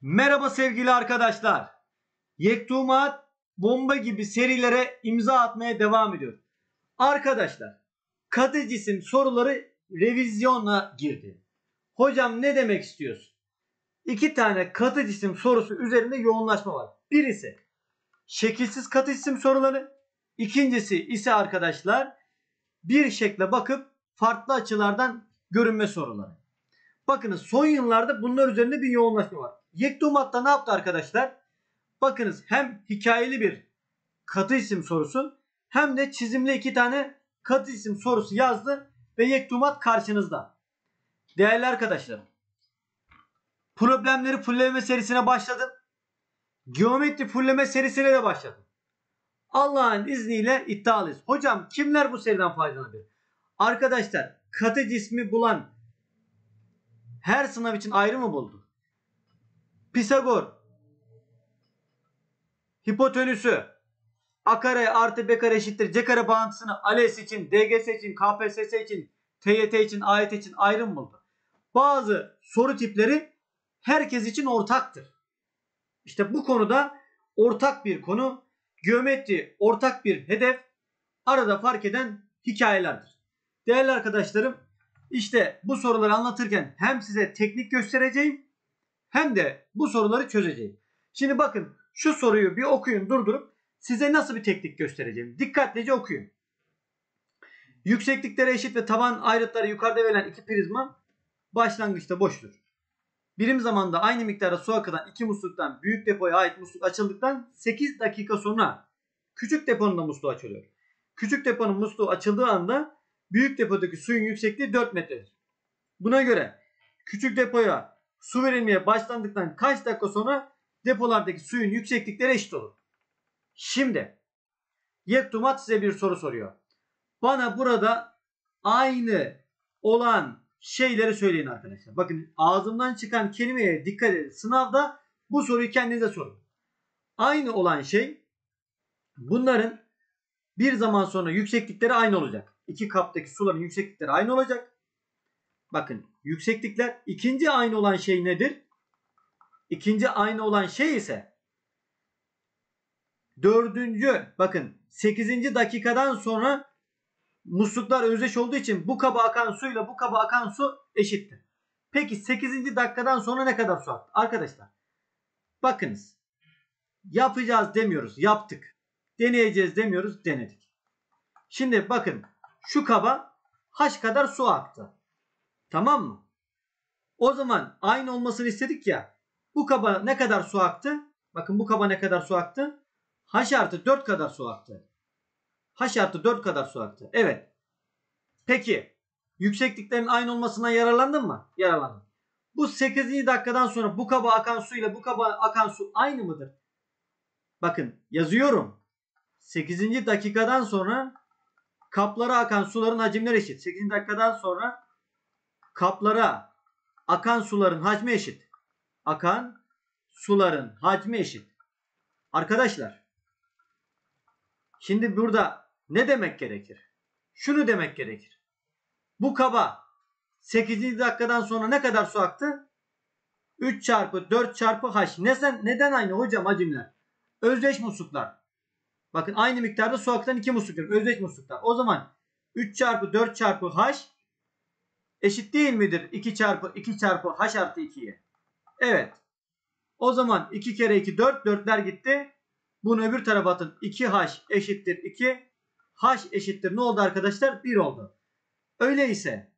Merhaba sevgili arkadaşlar. Yektumat bomba gibi serilere imza atmaya devam ediyor. Arkadaşlar katı cisim soruları revizyona girdi. Hocam ne demek istiyorsun? İki tane katı cisim sorusu üzerinde yoğunlaşma var. Birisi şekilsiz katı cisim soruları. İkincisi ise arkadaşlar bir şekle bakıp farklı açılardan görünme soruları. Bakınız son yıllarda bunlar üzerinde bir yoğunlaşma var. Yektumat'ta ne yaptı arkadaşlar? Bakınız hem hikayeli bir katı isim sorusu hem de çizimli iki tane katı isim sorusu yazdı ve Yektumat karşınızda. Değerli arkadaşlarım problemleri fulleme serisine başladım. Geometri fulleme serisine de başladım. Allah'ın izniyle iddialıyız. Hocam kimler bu seriden faydalanabilir? Arkadaşlar katı cismi bulan her sınav için ayrı mı buldu? Pisagor hipotenüsü a kare artı b kare eşittir c kare bağıntısını ALES için, DGS için, KPSS için, TYT için, AYT için ayrı mı buldu? Bazı soru tipleri herkes için ortaktır. İşte bu konuda ortak bir konu, geometri ortak bir hedef, arada fark eden hikayelerdir. Değerli arkadaşlarım, işte bu soruları anlatırken hem size teknik göstereceğim hem de bu soruları çözeceğim. Şimdi bakın şu soruyu bir okuyun durdurup size nasıl bir teknik göstereceğim. Dikkatlice okuyun. Yükseklikleri eşit ve taban ayrıtları yukarıda verilen iki prizma başlangıçta boştur. Birim zamanda aynı miktarda su akıtan iki musluktan büyük depoya ait musluk açıldıktan 8 dakika sonra küçük deponun da musluğu açılıyor. Küçük deponun musluğu açıldığı anda büyük depodaki suyun yüksekliği 4 metredir. Buna göre küçük depoya su verilmeye başlandıktan kaç dakika sonra depolardaki suyun yükseklikleri eşit olur. Şimdi Yektumat size bir soru soruyor. Bana burada aynı olan şeyleri söyleyin arkadaşlar. Bakın ağzımdan çıkan kelimeye dikkat edin. Sınavda bu soruyu kendinize sorun. Aynı olan şey bunların bir zaman sonra yükseklikleri aynı olacak. İki kaptaki suların yükseklikleri aynı olacak. Bakın yükseklikler ikinci aynı olan şey nedir? İkinci aynı olan şey ise dördüncü bakın sekizinci dakikadan sonra musluklar özdeş olduğu için bu kaba akan suyla bu kaba akan su eşittir. Peki 8. dakikadan sonra ne kadar su aktı? Arkadaşlar bakınız yapacağız demiyoruz yaptık. Deneyeceğiz demiyoruz denedik. Şimdi bakın şu kaba h kadar su aktı. Tamam mı? O zaman aynı olmasını istedik ya. Bu kaba ne kadar su aktı? Bakın bu kaba ne kadar su aktı? H artı 4 kadar su aktı. H artı 4 kadar su aktı. Evet. Peki yüksekliklerin aynı olmasından yararlandın mı? Yararlandım. Bu 8. dakikadan sonra bu kaba akan su ile bu kaba akan su aynı mıdır? Bakın yazıyorum. 8. dakikadan sonra kaplara akan suların hacimleri eşit. 8. dakikadan sonra kaplara akan suların hacmi eşit. Akan suların hacmi eşit. Arkadaşlar şimdi burada ne demek gerekir? Şunu demek gerekir. Bu kaba 8. dakikadan sonra ne kadar su aktı? 3 çarpı 4 çarpı h. Neden, neden aynı hocam hacimler? Özdeş musluklar. Bakın aynı miktarda su akıtan iki musluklar. Özdeş musluklar. O zaman 3 çarpı 4 çarpı h eşit değil midir? 2 çarpı 2 çarpı h artı 2'ye. Evet. O zaman 2 kere 2 4. 4'ler gitti. Bunu öbür tarafa atın. 2h eşittir 2. h eşittir ne oldu arkadaşlar? 1 oldu. Öyleyse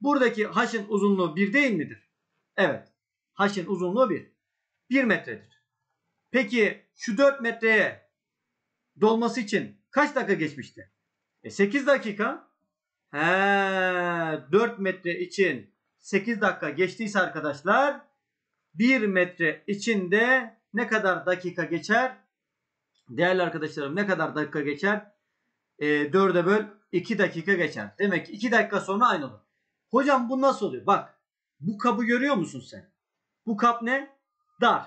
buradaki h'ın uzunluğu 1 değil midir? Evet. H'ın uzunluğu 1. 1 metredir. Peki şu 4 metreye dolması için kaç dakika geçmişti? E 8 dakika. He, 4 metre için 8 dakika geçtiyse arkadaşlar 1 metre içinde ne kadar dakika geçer? Değerli arkadaşlarım ne kadar dakika geçer? E, 4'e böl 2 dakika geçer. Demek ki 2 dakika sonra aynı olur. Hocam bu nasıl oluyor? Bak bu kabı görüyor musun sen? Bu kap ne? Dar.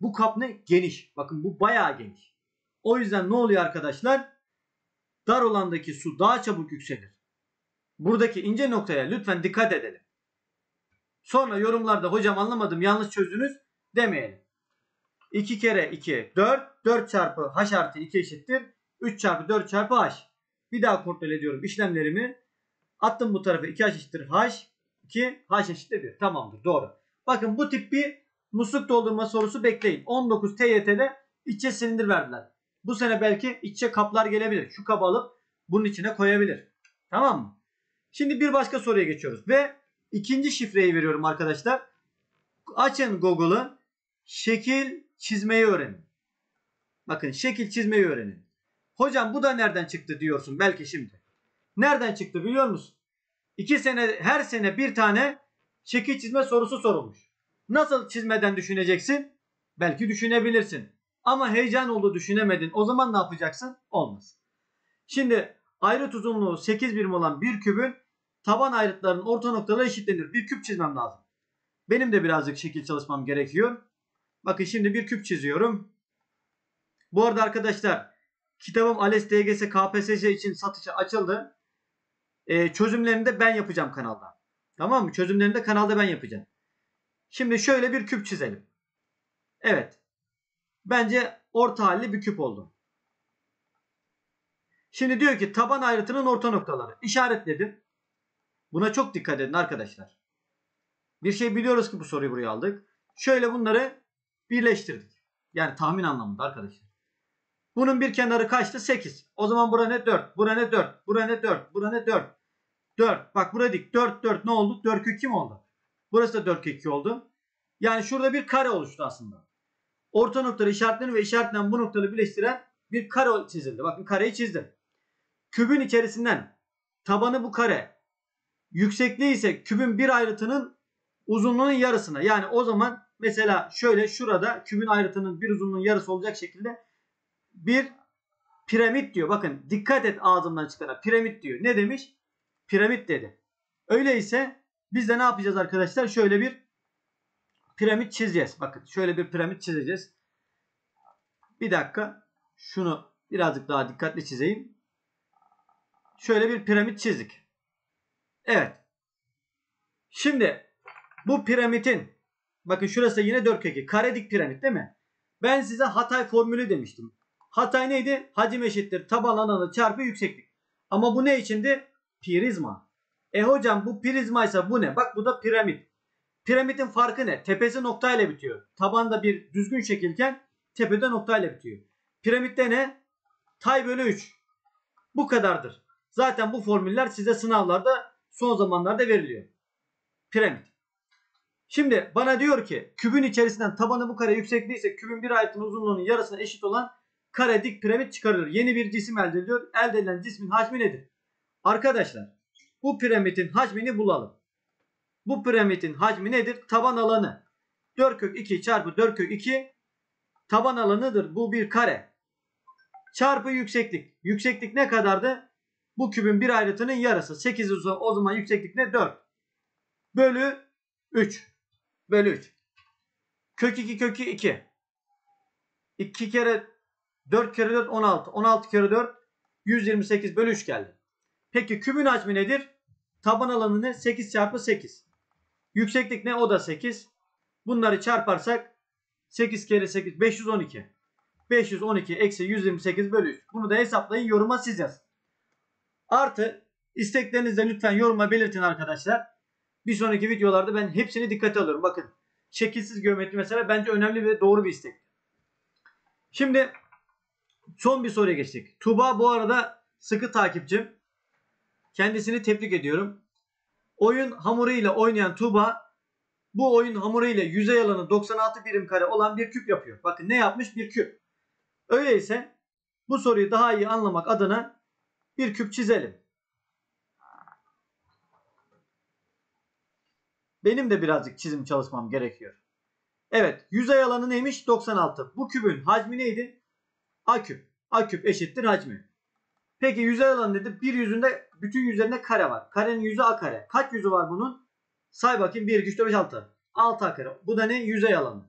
Bu kap ne? Geniş. Bakın bu bayağı geniş. O yüzden ne oluyor arkadaşlar? Dar olandaki su daha çabuk yükselir. Buradaki ince noktaya lütfen dikkat edelim. Sonra yorumlarda hocam anlamadım yanlış çözdünüz demeyelim. 2 kere 2 4. 4 çarpı h artı 2 eşittir. 3 çarpı 4 çarpı h. Bir daha kontrol ediyorum işlemlerimi. Attım bu tarafa 2h eşittir h. 2 h eşittir 1. Tamamdır doğru. Bakın bu tip bir musluk doldurma sorusu bekleyin. 19 TYT'de içe silindir verdiler. Bu sene belki içe kaplar gelebilir. Şu kabı alıp bunun içine koyabilir. Tamam mı? Şimdi bir başka soruya geçiyoruz. Ve ikinci şifreyi veriyorum arkadaşlar. Açın Google'ı. Şekil çizmeyi öğrenin. Bakın şekil çizmeyi öğrenin. Hocam bu da nereden çıktı diyorsun belki şimdi. Nereden çıktı biliyor musun? İki sene her sene bir tane şekil çizme sorusu sorulmuş. Nasıl çizmeden düşüneceksin? Belki düşünebilirsin. Ama heyecan oldu düşünemedin. O zaman ne yapacaksın? Olmaz. Şimdi ayrıt uzunluğu 8 birim olan bir kübün taban ayrıtlarının orta noktaları eşitlenir. Bir küp çizmem lazım. Benim de birazcık şekil çalışmam gerekiyor. Bakın şimdi bir küp çiziyorum. Bu arada arkadaşlar kitabım ALES DGS KPSS için satışa açıldı. Ee, çözümlerini de ben yapacağım kanalda. Tamam mı? Çözümlerini de kanalda ben yapacağım. Şimdi şöyle bir küp çizelim. Evet. Bence orta halli bir küp oldu. Şimdi diyor ki taban ayrıtının orta noktaları. İşaretledim. Buna çok dikkat edin arkadaşlar. Bir şey biliyoruz ki bu soruyu buraya aldık. Şöyle bunları birleştirdik. Yani tahmin anlamında arkadaşlar. Bunun bir kenarı kaçtı? 8. O zaman bura ne? 4. Bura ne? 4. Bura ne? 4. Bura ne? 4. 4. Bak buraya dik. 4 4 ne oldu? 4 kök 2 mi oldu? Burası da 4 kök 2 oldu. Yani şurada bir kare oluştu aslında. Orta noktaları işaretlerini ve işaretlenen bu noktaları birleştiren bir kare çizildi. Bakın kareyi çizdim. Kübün içerisinden tabanı bu kare. Yüksekliği ise kübün bir ayrıtının uzunluğunun yarısına. Yani o zaman mesela şöyle şurada kübün ayrıtının bir uzunluğun yarısı olacak şekilde bir piramit diyor. Bakın dikkat et ağzımdan çıkana. Piramit diyor. Ne demiş? Piramit dedi. Öyleyse biz de ne yapacağız arkadaşlar? Şöyle bir piramit çizeceğiz. Bakın şöyle bir piramit çizeceğiz. Bir dakika. Şunu birazcık daha dikkatli çizeyim. Şöyle bir piramit çizdik. Evet. Şimdi bu piramidin bakın şurası yine 4 kökü. Karedik piramit değil mi? Ben size Hatay formülü demiştim. Hatay neydi? Hacim eşittir taban alanı çarpı yükseklik. Ama bu ne içindi? Prizma. E hocam bu prizma ise bu ne? Bak bu da piramit. Piramidin farkı ne? Tepesi noktayla bitiyor. Tabanda bir düzgün şekilken tepede noktayla bitiyor. Piramitte ne? Tay bölü 3. Bu kadardır. Zaten bu formüller size sınavlarda son zamanlarda veriliyor. Piramit. Şimdi bana diyor ki kübün içerisinden tabanı bu kare yüksekliği ise kübün bir ayetin uzunluğunun yarısına eşit olan kare dik piramit çıkarılır. Yeni bir cisim elde ediliyor. Elde edilen cismin hacmi nedir? Arkadaşlar bu piramidin hacmini bulalım. Bu piramidin hacmi nedir? Taban alanı. 4 kök 2 çarpı 4 kök 2 taban alanıdır. Bu bir kare. Çarpı yükseklik. Yükseklik ne kadardı? Bu kübün bir ayrıtının yarısı. 8 o zaman yükseklik ne? 4. Bölü 3. Bölü 3. Kök 2 kökü 2. 2 kere 4 kere 4 16. 16 kere 4 128 bölü 3 geldi. Peki kübün hacmi nedir? Taban alanı ne? 8 çarpı 8. Yükseklik ne? O da 8. Bunları çarparsak 8 kere 8 512. 512 eksi 128 bölü 3. Bunu da hesaplayın yoruma siz yazın. Artı isteklerinizde lütfen yoruma belirtin arkadaşlar. Bir sonraki videolarda ben hepsini dikkate alıyorum. Bakın şekilsiz geometri mesela bence önemli ve doğru bir istek. Şimdi son bir soruya geçtik. Tuba bu arada sıkı takipçim. Kendisini tebrik ediyorum. Oyun hamuruyla oynayan Tuba bu oyun hamuruyla yüzey alanı 96 birim kare olan bir küp yapıyor. Bakın ne yapmış? Bir küp. Öyleyse bu soruyu daha iyi anlamak adına bir küp çizelim. Benim de birazcık çizim çalışmam gerekiyor. Evet yüzey alanı neymiş? 96. Bu kübün hacmi neydi? A küp. A küp eşittir hacmi. Peki yüzey alanı dedi. Bir yüzünde bütün yüzlerinde kare var. Karenin yüzü A kare. Kaç yüzü var bunun? Say bakayım 1, 2, 3, 4, 5, 6. 6 A kare. Bu da ne? Yüzey alanı.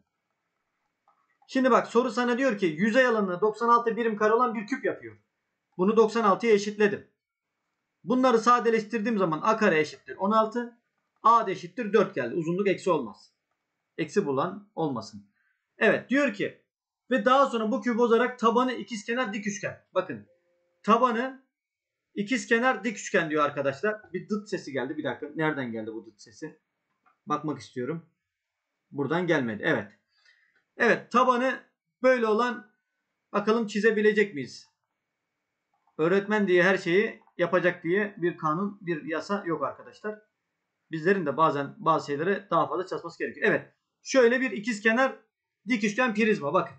Şimdi bak soru sana diyor ki yüzey alanına 96 birim kare olan bir küp yapıyor. Bunu 96'ya eşitledim. Bunları sadeleştirdiğim zaman A kare eşittir 16. A da eşittir 4 geldi. Uzunluk eksi olmaz. Eksi bulan olmasın. Evet diyor ki ve daha sonra bu kübü bozarak tabanı ikizkenar dik üçgen. Bakın tabanı ikizkenar dik üçgen diyor arkadaşlar. Bir dıt sesi geldi. Bir dakika. Nereden geldi bu dıt sesi? Bakmak istiyorum. Buradan gelmedi. Evet. Evet tabanı böyle olan bakalım çizebilecek miyiz? Öğretmen diye her şeyi yapacak diye bir kanun, bir yasa yok arkadaşlar. Bizlerin de bazen bazı şeylere daha fazla çalışması gerekiyor. Evet. Şöyle bir ikizkenar dik üçgen prizma bakın.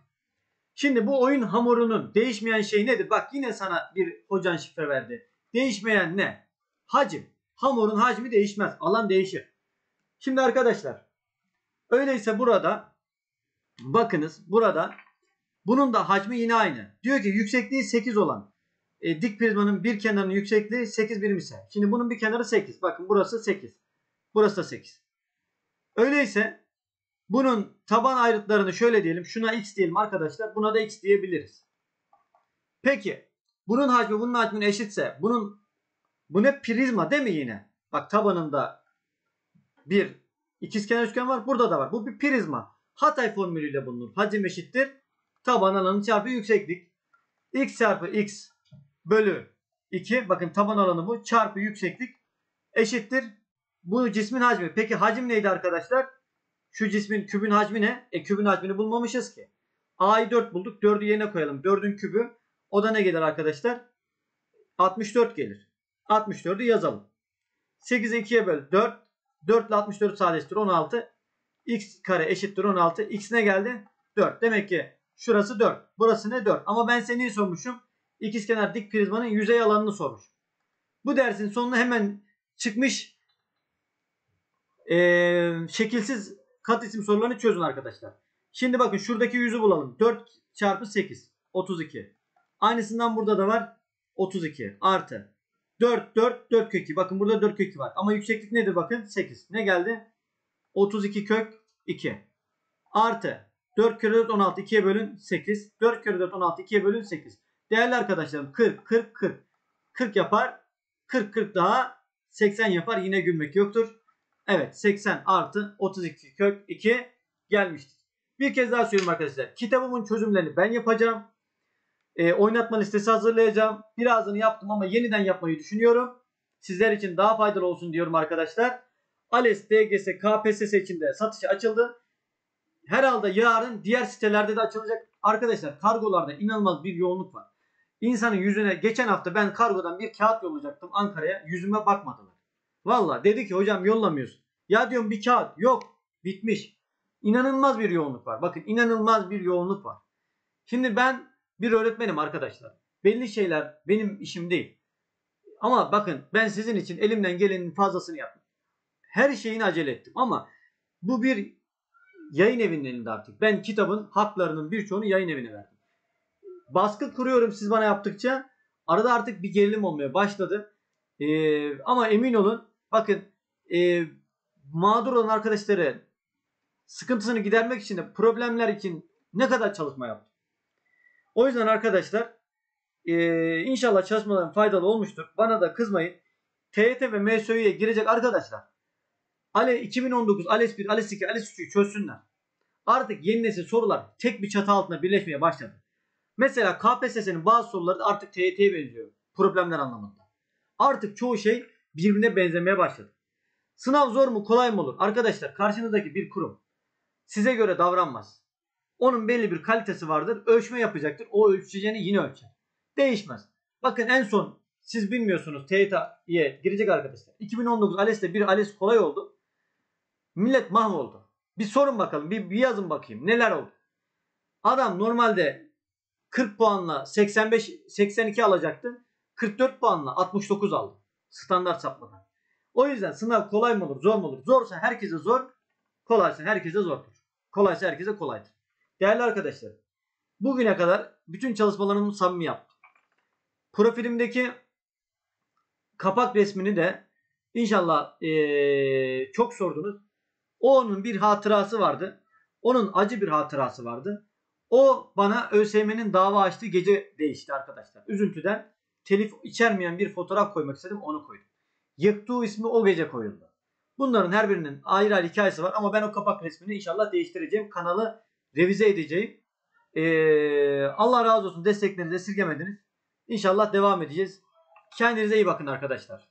Şimdi bu oyun hamurunun değişmeyen şey nedir? Bak yine sana bir hocan şifre verdi. Değişmeyen ne? Hacim. Hamurun hacmi değişmez. Alan değişir. Şimdi arkadaşlar öyleyse burada bakınız burada bunun da hacmi yine aynı. Diyor ki yüksekliği 8 olan e, dik prizmanın bir kenarının yüksekliği 8 birim ise. Şimdi bunun bir kenarı 8. Bakın burası 8. Burası da 8. Öyleyse bunun taban ayrıtlarını şöyle diyelim. Şuna x diyelim arkadaşlar. Buna da x diyebiliriz. Peki bunun hacmi bunun hacmine eşitse bunun bu ne prizma değil mi yine? Bak tabanında bir ikizkenar üçgen var. Burada da var. Bu bir prizma. Hatay formülüyle bulunur. Hacim eşittir. Taban alanı çarpı yükseklik. x çarpı x bölü 2. Bakın taban alanı bu. Çarpı yükseklik eşittir. Bu cismin hacmi. Peki hacim neydi arkadaşlar? Şu cismin kübün hacmi ne? E kübün hacmini bulmamışız ki. A'yı 4 bulduk. 4'ü yerine koyalım. 4'ün kübü. O da ne gelir arkadaşlar? 64 gelir. 64'ü yazalım. 8'i 2'ye böl 4. 4 ile 64 sadeleştir 16. X kare eşittir 16. X ne geldi? 4. Demek ki şurası 4. Burası ne 4. Ama ben seni sormuşum? İkizkenar dik prizmanın yüzey alanını sormuş. Bu dersin sonuna hemen çıkmış ee, şekilsiz kat isim sorularını çözün arkadaşlar. Şimdi bakın şuradaki yüzü bulalım. 4 çarpı 8 32. Aynısından burada da var. 32 artı 4 4 4 kök 2. Bakın burada 4 kök 2 var. Ama yükseklik nedir bakın? 8. Ne geldi? 32 kök 2. Artı 4 kere 4 16 2'ye bölün 8. 4 kere 4 16 2'ye bölün 8. Değerli arkadaşlarım 40 40 40. 40 yapar. 40 40 daha 80 yapar. Yine gülmek yoktur. Evet 80 artı 32 kök 2 gelmiştir. Bir kez daha söylüyorum arkadaşlar. Kitabımın çözümlerini ben yapacağım. E, oynatma listesi hazırlayacağım. Birazını yaptım ama yeniden yapmayı düşünüyorum. Sizler için daha faydalı olsun diyorum arkadaşlar. ALES, DGS, KPSS için de satışa açıldı. Herhalde yarın diğer sitelerde de açılacak. Arkadaşlar kargolarda inanılmaz bir yoğunluk var. İnsanın yüzüne geçen hafta ben kargodan bir kağıt yollayacaktım Ankara'ya. Yüzüme bakmadılar. Valla dedi ki hocam yollamıyorsun. Ya diyorum bir kağıt yok bitmiş. İnanılmaz bir yoğunluk var. Bakın inanılmaz bir yoğunluk var. Şimdi ben bir öğretmenim arkadaşlar. Belli şeyler benim işim değil. Ama bakın ben sizin için elimden gelenin fazlasını yaptım. Her şeyini acele ettim ama bu bir yayın evinin elinde artık. Ben kitabın haklarının birçoğunu yayın evine verdim. Baskı kuruyorum siz bana yaptıkça. Arada artık bir gerilim olmaya başladı. Ee, ama emin olun bakın e, mağdur olan arkadaşları sıkıntısını gidermek için de problemler için ne kadar çalışma yaptım. O yüzden arkadaşlar e, inşallah çalışmalarım faydalı olmuştur. Bana da kızmayın. TYT ve MSÖ'ye girecek arkadaşlar. Ale 2019, ALES 1, ALES 2, ALES 3'ü çözsünler. Artık yeni nesil sorular tek bir çatı altında birleşmeye başladı. Mesela KPSS'nin bazı soruları artık TYT'ye benziyor. Problemler anlamında. Artık çoğu şey birbirine benzemeye başladı. Sınav zor mu kolay mı olur? Arkadaşlar karşınızdaki bir kurum size göre davranmaz. Onun belli bir kalitesi vardır. Ölçme yapacaktır. O ölçeceğini yine ölçer. Değişmez. Bakın en son siz bilmiyorsunuz TYT'ye girecek arkadaşlar. 2019 ALES'te bir ALES kolay oldu. Millet mahvoldu. Bir sorun bakalım. Bir, bir yazın bakayım. Neler oldu? Adam normalde 40 puanla 85 82 alacaktı. 44 puanla 69 aldı. Standart sapmadan. O yüzden sınav kolay mı olur, zor mu olur? Zorsa herkese zor, kolaysa herkese zordur. Kolaysa herkese kolaydır. Değerli arkadaşlar, bugüne kadar bütün çalışmalarımı samimi yaptım. Profilimdeki kapak resmini de inşallah ee, çok sordunuz. O onun bir hatırası vardı. Onun acı bir hatırası vardı. O bana ÖSYM'nin dava açtığı gece değişti arkadaşlar. Üzüntüden telif içermeyen bir fotoğraf koymak istedim onu koydum. Yıktığı ismi o gece koyuldu. Bunların her birinin ayrı ayrı hikayesi var ama ben o kapak resmini inşallah değiştireceğim. Kanalı revize edeceğim. Ee, Allah razı olsun desteklerinizi esirgemediniz. İnşallah devam edeceğiz. Kendinize iyi bakın arkadaşlar.